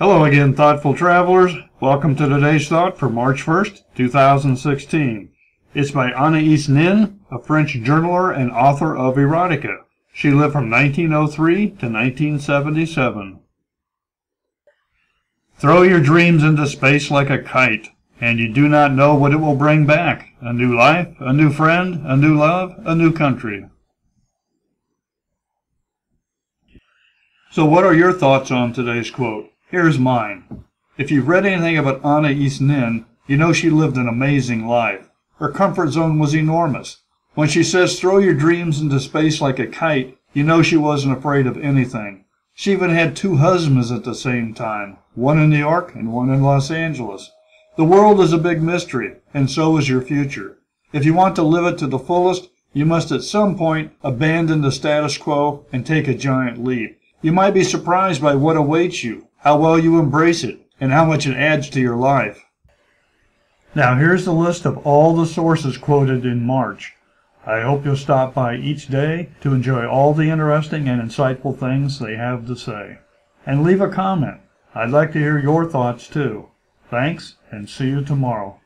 Hello again, thoughtful travelers. Welcome to today's thought for March 1st, 2016. It's by Anaïs Nin, a French journaler and author of erotica. She lived from 1903 to 1977. Throw your dreams into space like a kite, and you do not know what it will bring back. A new life, a new friend, a new love, a new country. So what are your thoughts on today's quote? Here's mine. If you've read anything about Anaïs Nin, you know she lived an amazing life. Her comfort zone was enormous. When she says throw your dreams into space like a kite, you know she wasn't afraid of anything. She even had two husbands at the same time, one in New York and one in Los Angeles. The world is a big mystery, and so is your future. If you want to live it to the fullest, you must at some point abandon the status quo and take a giant leap. You might be surprised by what awaits you, how well you embrace it, and how much it adds to your life. Now here's the list of all the sources quoted in March. I hope you'll stop by each day to enjoy all the interesting and insightful things they have to say. And leave a comment. I'd like to hear your thoughts too. Thanks, and see you tomorrow.